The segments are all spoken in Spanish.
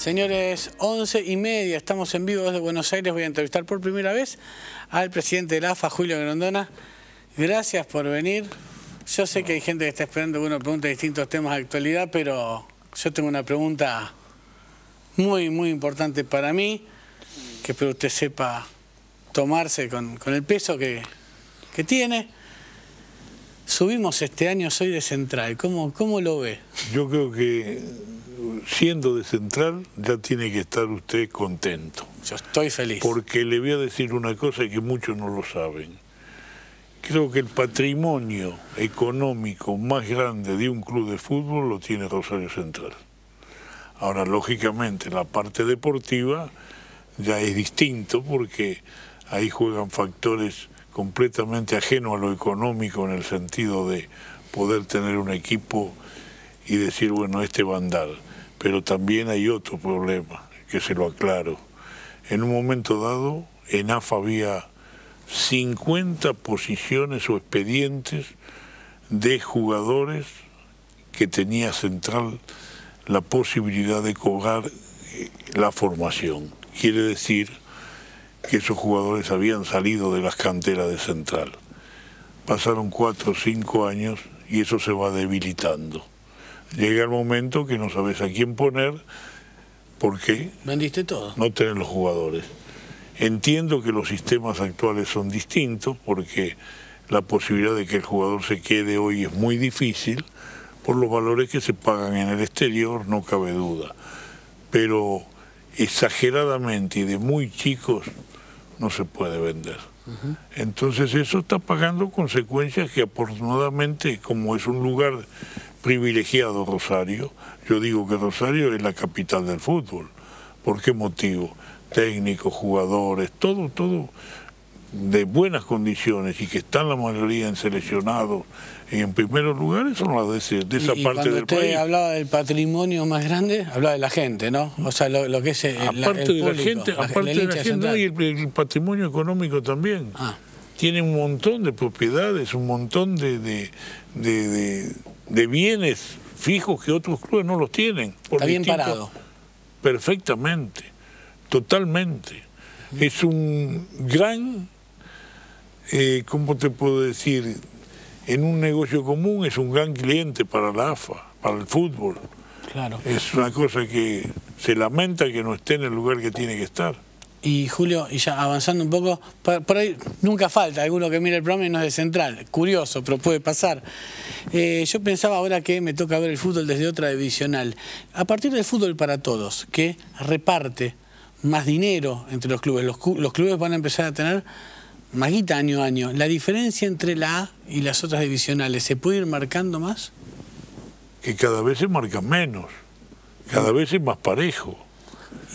Señores, once y media, estamos en vivo desde Buenos Aires. Voy a entrevistar por primera vez al presidente de la AFA, Julio Grondona. Gracias por venir. Yo sé que hay gente que está esperando que uno pregunte distintos temas de actualidad, pero yo tengo una pregunta muy, muy importante para mí, que espero usted sepa tomarse con, el peso que, que, tiene. Subimos este año, soy de Central. ¿Cómo, ¿Cómo lo ve? Yo creo que siendo de central, ya tiene que estar usted contento. Yo estoy feliz. Porque le voy a decir una cosa que muchos no lo saben. Creo que el patrimonio económico más grande de un club de fútbol lo tiene Rosario Central. Ahora, lógicamente, la parte deportiva ya es distinto porque ahí juegan factores completamente ajenos a lo económico en el sentido de poder tener un equipo y decir, bueno, este va a andar pero también hay otro problema, que se lo aclaro. En un momento dado, en AFA había 50 posiciones o expedientes de jugadores que tenía Central la posibilidad de cobrar eh, la formación. Quiere decir que esos jugadores habían salido de las canteras de Central. Pasaron cuatro o cinco años y eso se va debilitando llega el momento que no sabes a quién poner porque vendiste todo. No tener los jugadores. Entiendo que los sistemas actuales son distintos porque la posibilidad de que el jugador se quede hoy es muy difícil por los valores que se pagan en el exterior, no cabe duda. Pero exageradamente y de muy chicos no se puede vender. Entonces eso está pagando consecuencias que afortunadamente, como es un lugar privilegiado Rosario. Yo digo que Rosario es la capital del fútbol. ¿Por qué motivo? Técnicos, jugadores, todo, todo de buenas condiciones y que están la mayoría en seleccionados y en primeros lugares son las de, esa parte del usted hablaba del patrimonio más grande, hablaba de la gente, ¿no? O sea, lo, que es el, aparte de la gente, aparte de la gente, y el, patrimonio económico también. Ah. Tiene un montón de propiedades, un montón de, de, de bienes fijos que otros clubes no los tienen. Está bien parado. Perfectamente, totalmente. Es un gran, eh, ¿cómo te puedo decir? En un negocio común es un gran cliente para la AFA, para el fútbol. Claro. Es una cosa que se lamenta que no esté en el lugar que tiene que estar. Y Julio, y ya avanzando un poco, por, ahí nunca falta alguno que mire el programa y no es de central. Curioso, pero puede pasar. Eh, yo pensaba ahora que me toca ver el fútbol desde otra divisional. A partir del fútbol para todos, que reparte más dinero entre los clubes, los, clubes van a empezar a tener más guita año a año. ¿La diferencia entre la A y las otras divisionales se puede ir marcando más? Que cada vez se marca menos, cada vez es más parejo.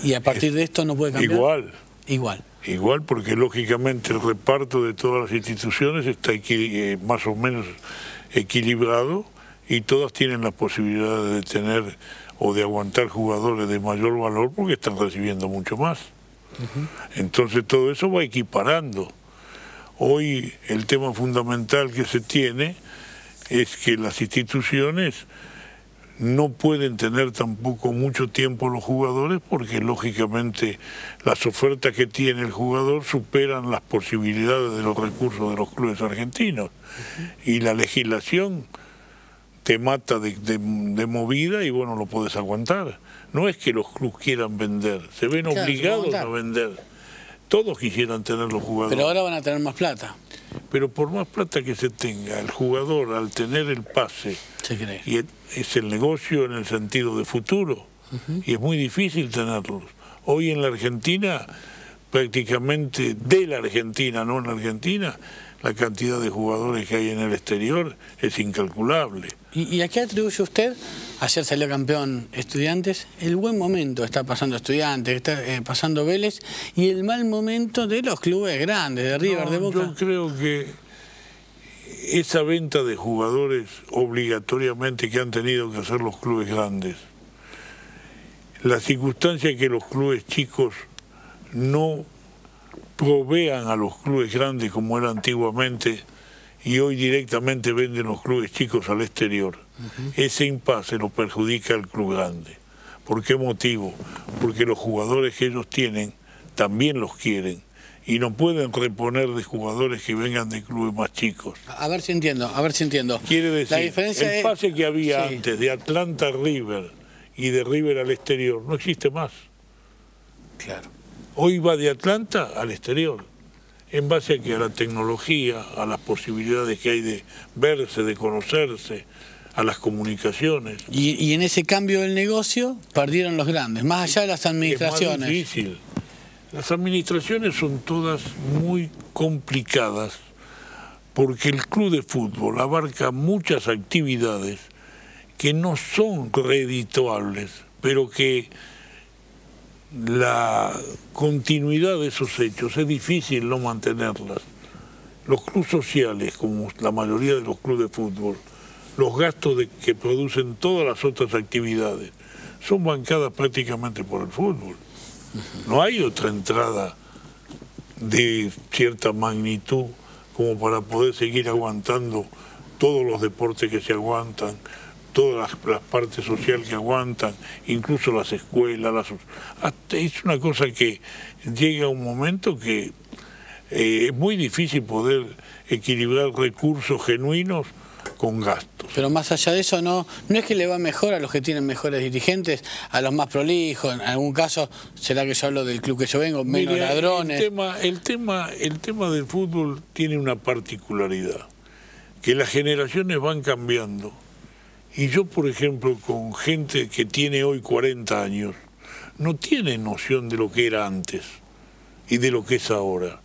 ¿Y a partir de esto no puede cambiar? Igual. Igual. Igual, porque lógicamente el reparto de todas las instituciones está eh, más o menos equilibrado y todas tienen la posibilidad de tener o de aguantar jugadores de mayor valor porque están recibiendo mucho más. Entonces todo eso va equiparando. Hoy el tema fundamental que se tiene es que las instituciones no pueden tener tampoco mucho tiempo los jugadores porque lógicamente las ofertas que tiene el jugador superan las posibilidades de los recursos de los clubes argentinos y la legislación te mata de, movida y bueno, lo puedes aguantar. No es que los clubes quieran vender, se ven obligados a vender. Todos quisieran tener los jugadores. Pero ahora van a tener más plata. Pero por más plata que se tenga, el jugador al tener el pase, y es el negocio en el sentido de futuro, y es muy difícil tenerlos. Hoy en la Argentina, prácticamente de la Argentina, no en la Argentina, la cantidad de jugadores que hay en el exterior es incalculable. ¿Y, a qué atribuye usted? Ayer salió campeón Estudiantes, el buen momento está pasando Estudiantes, está eh, pasando Vélez, y el mal momento de los clubes grandes, de River, de Boca. Yo creo que esa venta de jugadores obligatoriamente que han tenido que hacer los clubes grandes, la circunstancia que los clubes chicos no provean a los clubes grandes como era antiguamente y hoy directamente venden los clubes chicos al exterior. Ese impasse lo perjudica al club grande, ¿Por qué motivo? Porque los jugadores que ellos tienen también los quieren y no pueden reponer de jugadores que vengan de clubes más chicos. A ver si entiendo, a ver si entiendo. Quiere decir, el pase que había antes de Atlanta River y de River al exterior no existe más. Claro. Hoy va de Atlanta al exterior, en base a que a la tecnología, a las posibilidades que hay de verse, de conocerse, a las comunicaciones. Y, en ese cambio del negocio perdieron los grandes, más allá de las administraciones. Es difícil. Las administraciones son todas muy complicadas porque el club de fútbol abarca muchas actividades que no son redituables, pero que la continuidad de esos hechos es difícil no mantenerlas. Los clubes sociales, como la mayoría de los clubes de fútbol, los gastos de, que producen todas las otras actividades, son bancadas prácticamente por el fútbol. No hay otra entrada de cierta magnitud como para poder seguir aguantando todos los deportes que se aguantan, todas las, partes sociales que aguantan, incluso las escuelas. Las, es una cosa que llega a un momento que eh, es muy difícil poder equilibrar recursos genuinos con gastos. Pero más allá de eso, no, no es que le va mejor a los que tienen mejores dirigentes, a los más prolijos, en algún caso, será que yo hablo del club que yo vengo, menos ladrones. El tema, el, tema, el tema del fútbol tiene una particularidad, que las generaciones van cambiando. Y yo, por ejemplo, con gente que tiene hoy 40 años, no tiene noción de lo que era antes y de lo que es ahora.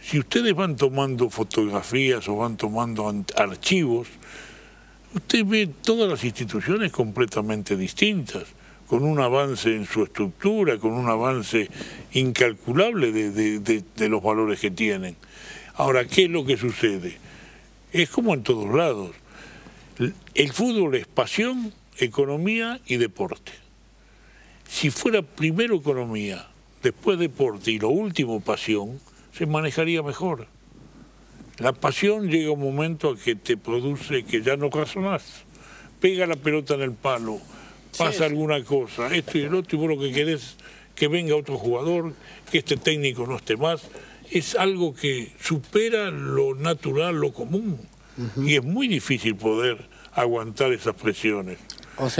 Si ustedes van tomando fotografías o van tomando archivos, usted ve todas las instituciones completamente distintas, con un avance en su estructura, con un avance incalculable de, los valores que tienen. Ahora, ¿qué es lo que sucede? Es como en todos lados. El fútbol es pasión, economía y deporte. Si fuera primero economía, después deporte y lo último pasión, se manejaría mejor. La pasión llega un momento que te produce que ya no razonás. Pega la pelota en el palo, pasa alguna cosa, esto y el otro, y vos lo que querés que venga otro jugador, que este técnico no esté más. Es algo que supera lo natural, lo común. Y es muy difícil poder aguantar esas presiones.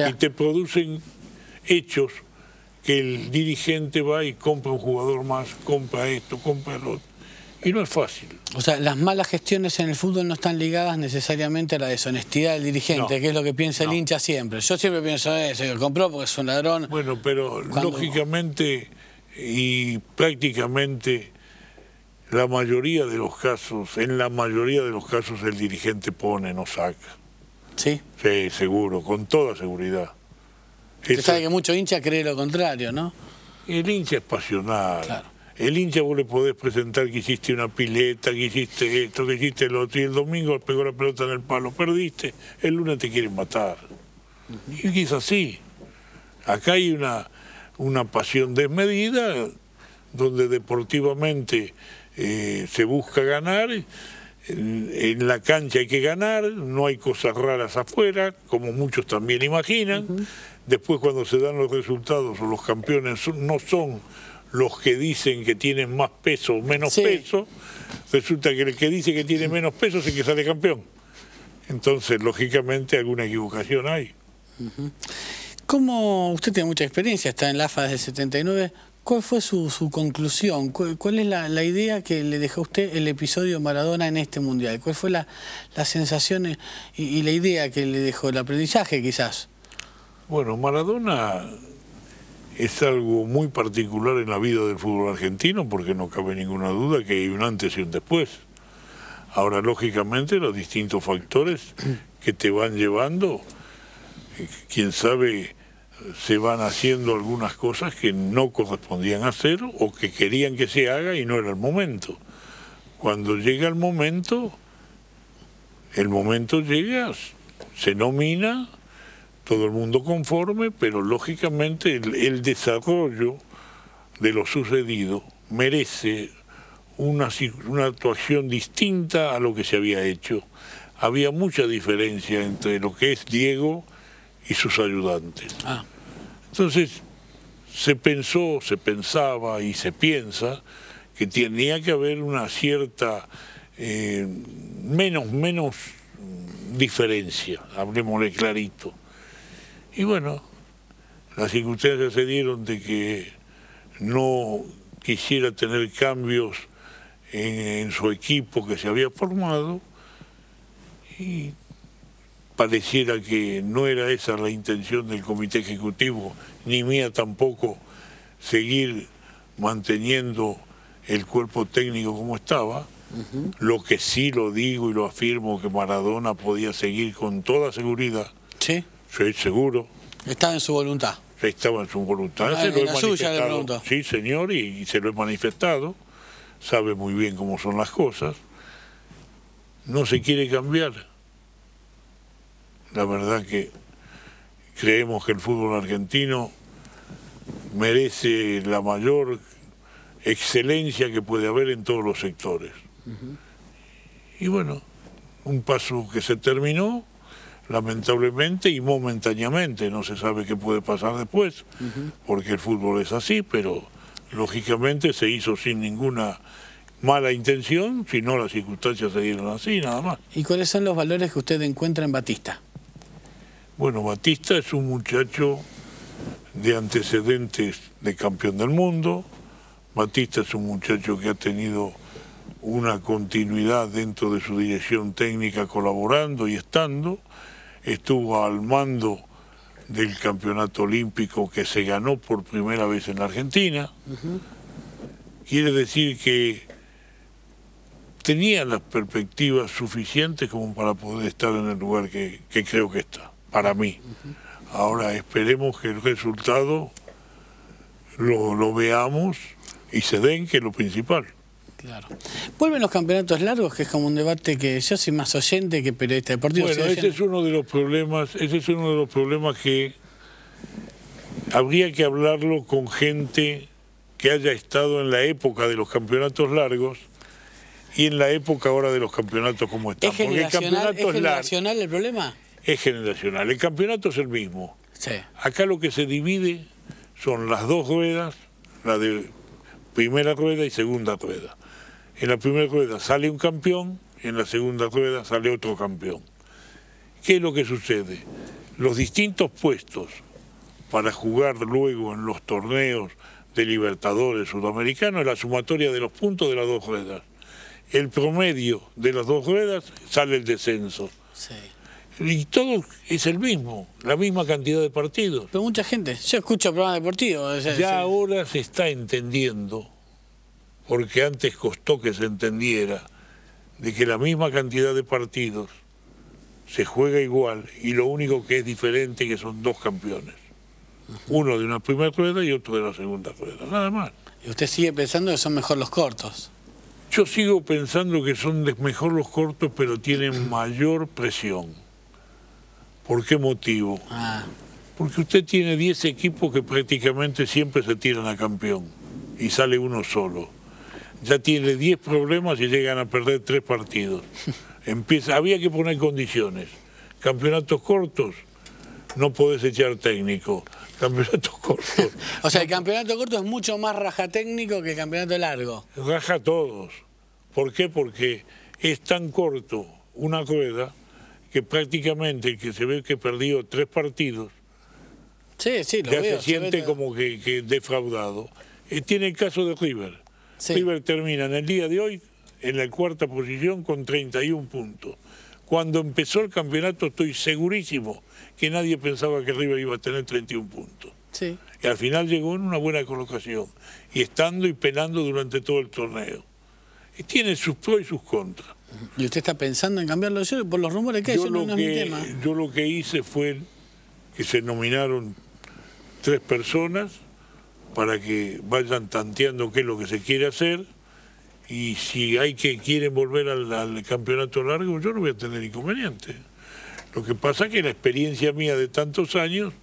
y te producen hechos que el dirigente va y compra un jugador más, compra esto, compra el otro. Y no es fácil. O sea, las malas gestiones en el fútbol no están ligadas necesariamente a la deshonestidad del dirigente, que es lo que piensa el hincha siempre. Yo siempre pienso eso, que compró porque es un ladrón. Bueno, pero lógicamente y prácticamente la mayoría de los casos, en la mayoría de los casos el dirigente pone, no saca. ¿Sí? Sí, seguro, con toda seguridad. Usted sabe que mucho hincha cree lo contrario, ¿no? El hincha es pasional. El hincha vos le podés presentar que hiciste una pileta, que hiciste esto, que hiciste lo otro, y el domingo pegó la pelota en el palo, perdiste, el lunes te quieren matar. Y es así. Acá hay una, una pasión desmedida, donde deportivamente eh, se busca ganar, en, la cancha hay que ganar, no hay cosas raras afuera, como muchos también imaginan. Después cuando se dan los resultados o los campeones no son los que dicen que tienen más peso o menos peso, resulta que el que dice que tiene menos peso es el que sale campeón. Entonces, lógicamente, alguna equivocación hay. ¿Cómo, usted tiene mucha experiencia, está en la AFA desde el 79, ¿cuál fue su, conclusión? ¿Cuál, es la, idea que le dejó a usted el episodio Maradona en este Mundial? ¿Cuál fue la, sensación y, la idea que le dejó, el aprendizaje quizás? Bueno, Maradona es algo muy particular en la vida del fútbol argentino porque no cabe ninguna duda que hay un antes y un después. Ahora, lógicamente, los distintos factores que te van llevando, quién sabe, se van haciendo algunas cosas que no correspondían hacer o que querían que se haga y no era el momento. Cuando llega el momento, el momento llega, se nomina, todo el mundo conforme, pero lógicamente el, desarrollo de lo sucedido merece una, una, actuación distinta a lo que se había hecho. Había mucha diferencia entre lo que es Diego y sus ayudantes. Ah. Entonces, se pensó, se pensaba y se piensa que tenía que haber una cierta eh, menos, menos diferencia, hablemosle clarito. Y bueno, las circunstancias se dieron de que no quisiera tener cambios en, su equipo que se había formado y pareciera que no era esa la intención del comité ejecutivo, ni mía tampoco, seguir manteniendo el cuerpo técnico como estaba. Lo que sí lo digo y lo afirmo que Maradona podía seguir con toda seguridad. Sí. Soy seguro. Estaba en su voluntad. Estaba en su voluntad. Ah, se lo he la suya, le manifestado. pregunto. Sí, señor, y, y se lo he manifestado. Sabe muy bien cómo son las cosas. No se quiere cambiar. La verdad que creemos que el fútbol argentino merece la mayor excelencia que puede haber en todos los sectores. Y bueno, un paso que se terminó, lamentablemente y momentáneamente, no se sabe qué puede pasar después, porque el fútbol es así, pero lógicamente se hizo sin ninguna mala intención, sino las circunstancias se dieron así, nada más. ¿Y cuáles son los valores que usted encuentra en Batista? Bueno, Batista es un muchacho de antecedentes de campeón del mundo. Batista es un muchacho que ha tenido una continuidad dentro de su dirección técnica colaborando y estando. Estuvo al mando del campeonato olímpico que se ganó por primera vez en la Argentina. Quiere decir que tenía las perspectivas suficientes como para poder estar en el lugar que, que creo que está, para mí. Ahora esperemos que el resultado lo, lo veamos y se den, que es lo principal. Claro. Vuelven los campeonatos largos, que es como un debate que yo soy más oyente que periodista deportivo. Bueno, ese es uno de los problemas, ese es uno de los problemas que habría que hablarlo con gente que haya estado en la época de los campeonatos largos y en la época ahora de los campeonatos como están. ¿Es Porque el campeonato ¿Es es, largo, generacional el problema? Es generacional. El campeonato es el mismo. Sí. Acá lo que se divide son las dos ruedas, la de primera rueda y segunda rueda. En la primera rueda sale un campeón, en la segunda rueda sale otro campeón. ¿Qué es lo que sucede? Los distintos puestos para jugar luego en los torneos de Libertadores Sudamericanos es la sumatoria de los puntos de las dos ruedas. El promedio de las dos ruedas sale el descenso. sí. Y todo es el mismo, la misma cantidad de partidos. Pero mucha gente, yo escucho programas deportivos. sea, Ya ahora se está entendiendo, porque antes costó que se entendiera, de que la misma cantidad de partidos se juega igual y lo único que es diferente que son dos campeones. Uno de una primera rueda y otro de la segunda rueda, nada más. Y usted sigue pensando que son mejor los cortos. Yo sigo pensando que son mejor los cortos, pero tienen mayor presión. ¿Por qué motivo? Ah, Porque usted tiene 10 equipos que prácticamente siempre se tiran a campeón y sale uno solo. Ya tiene 10 problemas y llegan a perder 3 partidos. Empieza, había que poner condiciones. Campeonatos cortos, no podés echar técnico. Campeonatos cortos, o sea, el campeonato corto es mucho más raja técnico que el campeonato largo. raja a todos. ¿Por qué? Porque es tan corto una rueda que prácticamente el que se ve que perdió tres partidos Sí, sí, lo ya veo. se siente como que, que defraudado. Eh, tiene el caso de River. Sí. River termina en el día de hoy en la cuarta posición con 31 puntos. Cuando empezó el campeonato estoy segurísimo que nadie pensaba que River iba a tener 31 puntos. Sí. Y al final llegó en una buena colocación, y estando y penando durante todo el torneo. Y tiene sus pros y sus contras. ¿Y usted está pensando en cambiarlo por los rumores que hay? Yo lo no es mi que, tema. yo lo que hice fue que se nominaron tres personas para que vayan tanteando qué es lo que se quiere hacer y si hay que quieren volver al, al campeonato largo yo no voy a tener inconveniente. Lo que pasa es que la experiencia mía de tantos años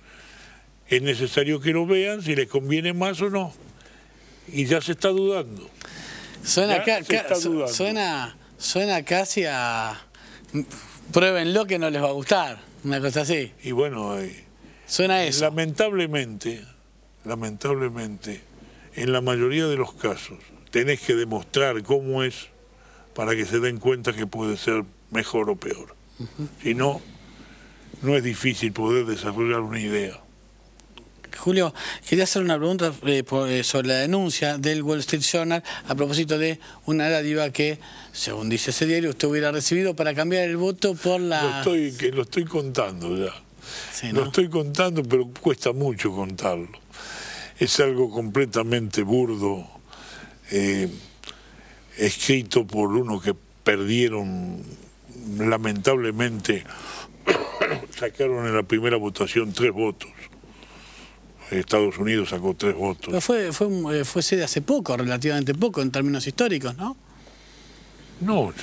es necesario que lo vean si les conviene más o no. Y ya se está dudando. Suena, Ya se está dudando. suena, suena casi a... Pruébenlo que no les va a gustar. Una cosa así. Y bueno, eh, Suena eso. Lamentablemente, lamentablemente, en la mayoría de los casos, tenés que demostrar cómo es para que se den cuenta que puede ser mejor o peor. Si no, no es difícil poder desarrollar una idea. Julio, quería hacer una pregunta eh, eh, sobre la denuncia del Wall Street Journal a propósito de una dádiva que, según dice ese diario, usted hubiera recibido para cambiar el voto por la... Lo estoy, que lo estoy contando ya. Lo estoy contando, pero cuesta mucho contarlo. Es algo completamente burdo, eh, escrito por uno que perdieron lamentablemente, sacaron en la primera votación tres votos Estados Unidos sacó tres votos. fue, fue, eh, fue sede hace poco, relativamente poco, en términos históricos, ¿no? No,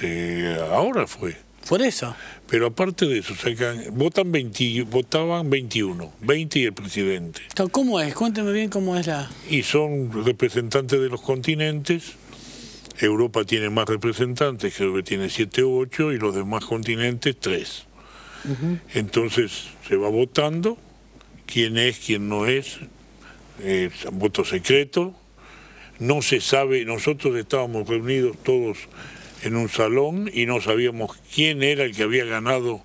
ahora fue. Por eso. Pero aparte de eso, sacan, votan 20, votaban 21, 20 y el presidente. ¿Cómo es? Cuénteme bien cómo es la... Y son representantes de los continentes. Europa tiene más representantes, creo que tiene 7 o 8, y los demás continentes 3. Entonces se va votando quién es, quién no es, eh, voto secreto, no se sabe, nosotros estábamos reunidos todos en un salón y no sabíamos quién era el que había ganado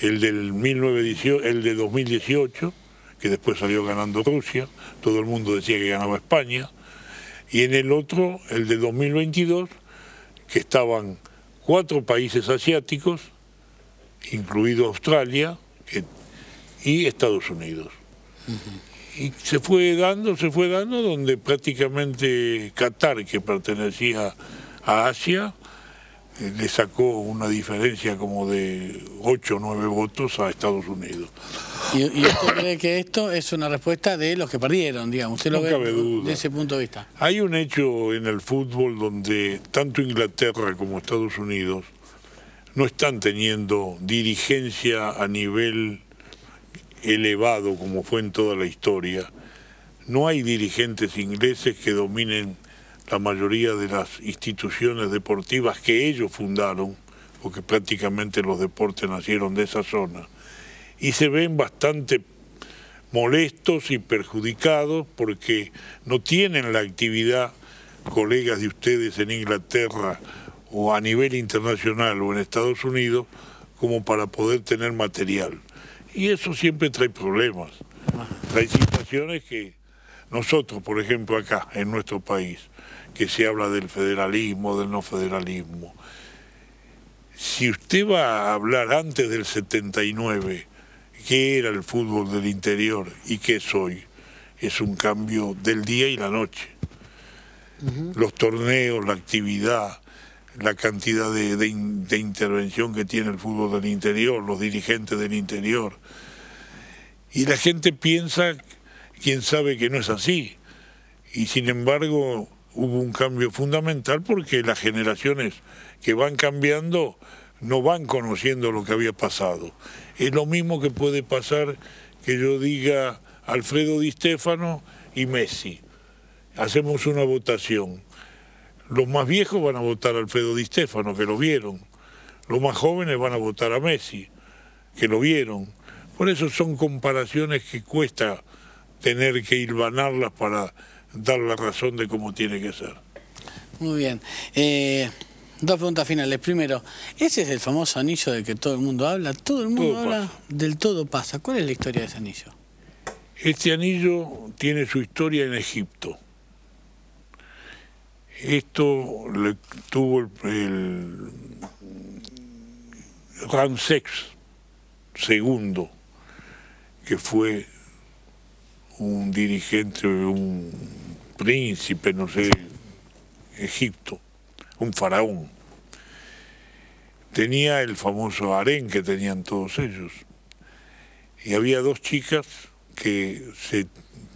el del 1918, el de 2018, que después salió ganando Rusia, todo el mundo decía que ganaba España, y en el otro, el de 2022, que estaban cuatro países asiáticos, incluido Australia, que y Estados Unidos. Y se fue dando, se fue dando, donde prácticamente Qatar, que pertenecía a Asia, eh, le sacó una diferencia como de 8 o 9 votos a Estados Unidos. ¿Y, usted cree que esto es una respuesta de los que perdieron, digamos? ¿Usted lo ve de ese punto de vista? Hay un hecho en el fútbol donde tanto Inglaterra como Estados Unidos no están teniendo dirigencia a nivel elevado como fue en toda la historia, no hay dirigentes ingleses que dominen la mayoría de las instituciones deportivas que ellos fundaron, porque prácticamente los deportes nacieron de esa zona, y se ven bastante molestos y perjudicados porque no tienen la actividad, colegas de ustedes en Inglaterra o a nivel internacional o en Estados Unidos, como para poder tener material. Y eso siempre trae problemas. Hay situaciones que nosotros, por ejemplo, acá, en nuestro país, que se habla del federalismo, del no federalismo, si usted va a hablar antes del 79, qué era el fútbol del interior y qué es hoy, es un cambio del día y la noche. Los torneos, la actividad, la cantidad de, intervención que tiene el fútbol del interior, los dirigentes del interior. Y la gente piensa, quién sabe que no es así. Y sin embargo hubo un cambio fundamental porque las generaciones que van cambiando no van conociendo lo que había pasado. Es lo mismo que puede pasar que yo diga Alfredo Di Stefano y Messi. Hacemos una votación los más viejos van a votar a Alfredo Di Stefano, que lo vieron. Los más jóvenes van a votar a Messi, que lo vieron. Por eso son comparaciones que cuesta tener que hilvanarlas para dar la razón de cómo tiene que ser. Muy bien. Eh, dos preguntas finales. Primero, ¿ese es el famoso anillo del que todo el mundo habla? Todo el mundo habla del todo pasa. ¿Cuál es la historia de ese anillo? Este anillo tiene su historia en Egipto. Esto le tuvo el, el Ramsés II, que fue un dirigente, un príncipe, no sé, Egipto, un faraón. Tenía el famoso harén que tenían todos ellos. Y había dos chicas que se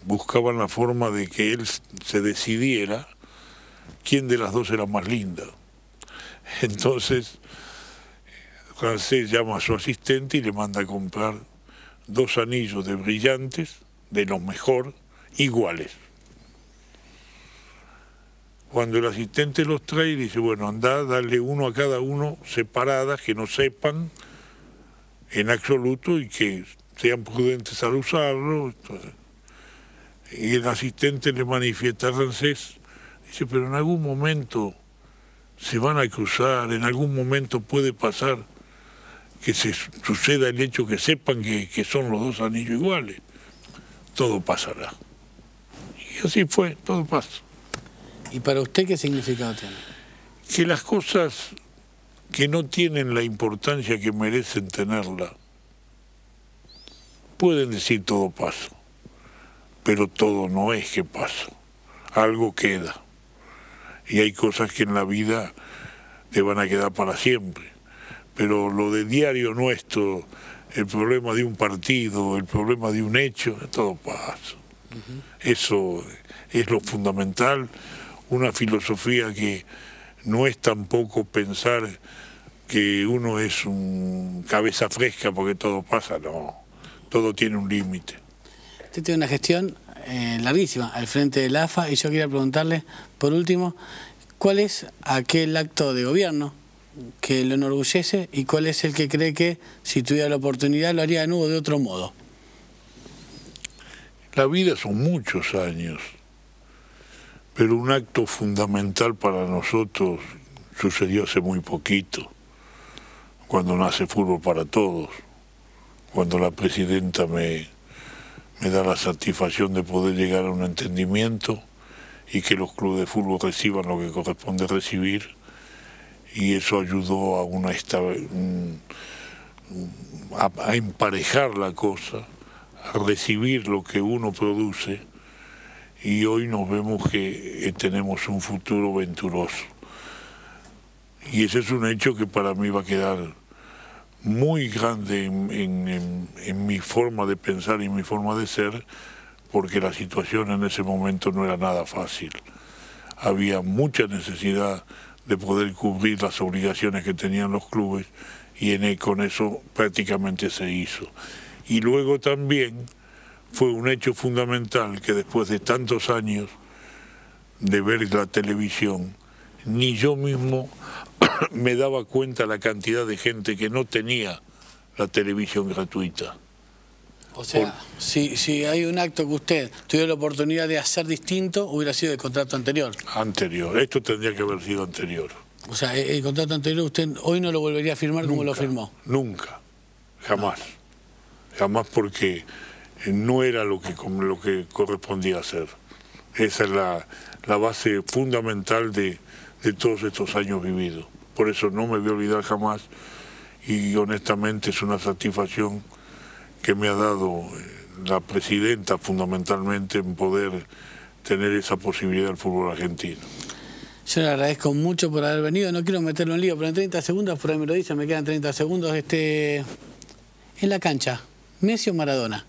buscaban la forma de que él se decidiera quién de las dos era más linda. Entonces, Francés llama a su asistente y le manda a comprar dos anillos de brillantes, de los mejor, iguales. Cuando el asistente los trae, dice, bueno, anda, dale uno a cada uno separadas, que no sepan en absoluto y que sean prudentes al usarlo. Y el asistente le manifiesta a Rancés, dice, pero en algún momento se van a cruzar, en algún momento puede pasar que se suceda el hecho que sepan que, que son los dos anillos iguales. Todo pasará. Y así fue, todo pasa. ¿Y para usted qué significado tiene? Que las cosas que no tienen la importancia que merecen tenerla, pueden decir todo paso, pero todo no es que paso, algo queda. Y hay cosas que en la vida te van a quedar para siempre. Pero lo de diario nuestro, el problema de un partido, el problema de un hecho, todo paso. Eso es lo fundamental, una filosofía que no es tampoco pensar que uno es un cabeza fresca porque todo pasa, no, todo tiene un límite. Usted tiene una gestión eh, larguísima al frente del AFA y yo quería preguntarle, por último, ¿cuál es aquel acto de gobierno que lo enorgullece y cuál es el que cree que si tuviera la oportunidad lo haría de nuevo de otro modo? La vida son muchos años pero un acto fundamental para nosotros sucedió hace muy poquito, cuando nace Fútbol para Todos, cuando la presidenta me, da la satisfacción de poder llegar a un entendimiento y que los clubes de fútbol reciban lo que corresponde recibir y eso ayudó a una a, a emparejar la cosa, a recibir lo que uno produce y hoy nos vemos que eh, tenemos un futuro venturoso. Y ese es un hecho que para mí va a quedar muy grande en, mi forma de pensar y mi forma de ser, porque la situación en ese momento no era nada fácil. Había mucha necesidad de poder cubrir las obligaciones que tenían los clubes y en, con eso prácticamente se hizo. Y luego también fue un hecho fundamental que después de tantos años de ver la televisión, ni yo mismo me daba cuenta la cantidad de gente que no tenía la televisión gratuita. O sea, si, si hay un acto que usted tuviera la oportunidad de hacer distinto, hubiera sido el contrato anterior. Anterior, esto tendría que haber sido anterior. O sea, el, contrato anterior usted hoy no lo volvería a firmar como lo firmó. Nunca, jamás. Jamás porque no era lo que, lo que correspondía hacer. Esa es la, base fundamental de, todos estos años vividos. Por eso no me voy a olvidar jamás y honestamente es una satisfacción que me ha dado eh, la presidenta fundamentalmente en poder tener esa posibilidad del fútbol argentino. Yo le agradezco mucho por haber venido, no quiero meterlo en lío, pero en 30 segundos, por ahí me lo dice, me quedan 30 segundos, este, en la cancha, Messi o Maradona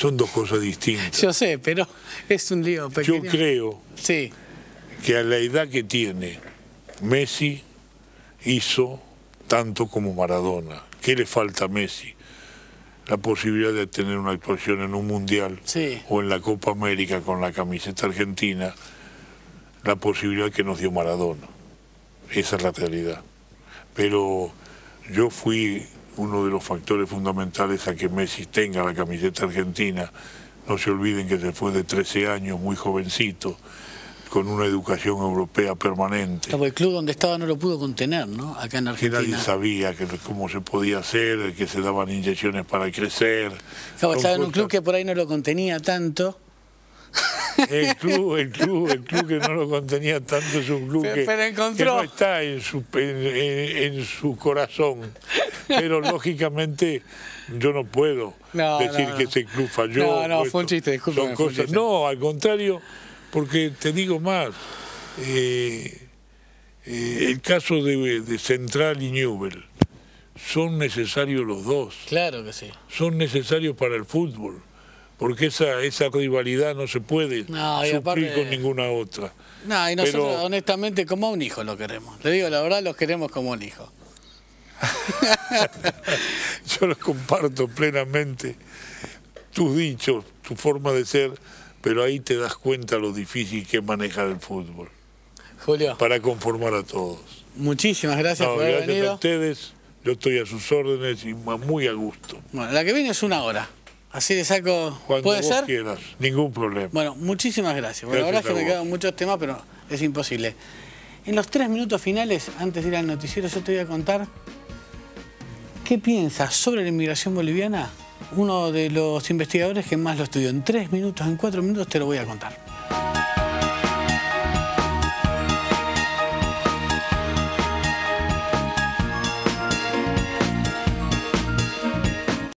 son dos cosas distintas. Yo sé, pero es un lío pequeño. Yo creo sí. que a la edad que tiene, Messi hizo tanto como Maradona. ¿Qué le falta a Messi? La posibilidad de tener una actuación en un mundial o en la Copa América con la camiseta argentina, la posibilidad que nos dio Maradona. Esa es la realidad. Pero yo fui uno de los factores fundamentales a que Messi tenga la camiseta argentina. No se olviden que después de 13 años, muy jovencito, con una educación europea permanente. el club donde estaba no lo pudo contener, ¿no? Acá en Argentina. Que nadie sabía que, cómo se podía hacer, que se daban inyecciones para crecer. estaba en un club que por ahí no lo contenía tanto. El club, el club, el club que no lo contenía tanto es un club que, no está en su, en su corazón pero lógicamente yo no puedo decir que ese club falló. No, no, fue un chiste, disculpe. No, al contrario, porque te digo más, eh, eh, el caso de, Central y Newell, son necesarios los dos. Claro que sí. Son necesarios para el fútbol, porque esa, esa rivalidad no se puede suplir con ninguna otra. No, y nosotros honestamente como un hijo lo queremos. Le digo la verdad, los queremos como un hijo. Yo lo comparto plenamente, tus dichos, tu forma de ser, pero ahí te das cuenta lo difícil que es manejar el fútbol. Julio. Para conformar a todos. Muchísimas gracias por haber gracias venido. a ustedes Yo estoy a sus órdenes y muy a gusto. Bueno, la que viene es una hora. Así le saco. Cuando ¿Puede vos ser? quieras, ningún problema. Bueno, muchísimas gracias. Bueno, la verdad es que me quedan muchos temas, pero es imposible. En los tres minutos finales, antes de ir al noticiero, yo te voy a contar qué piensas sobre la inmigración boliviana uno de los investigadores que más lo estudió. En tres minutos, en cuatro minutos te lo voy a contar.